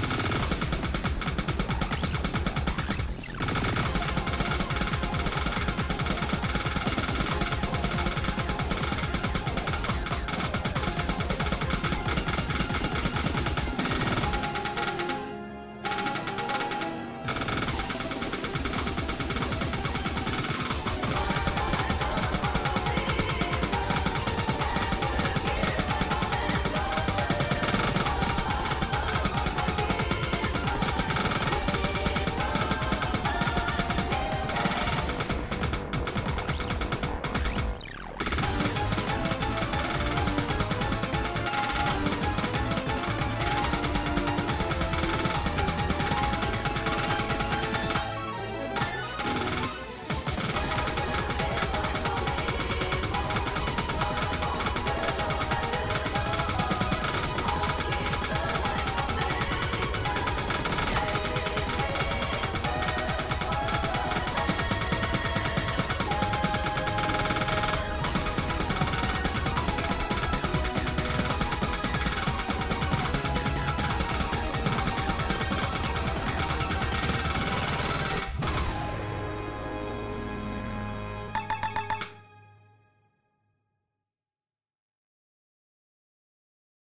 you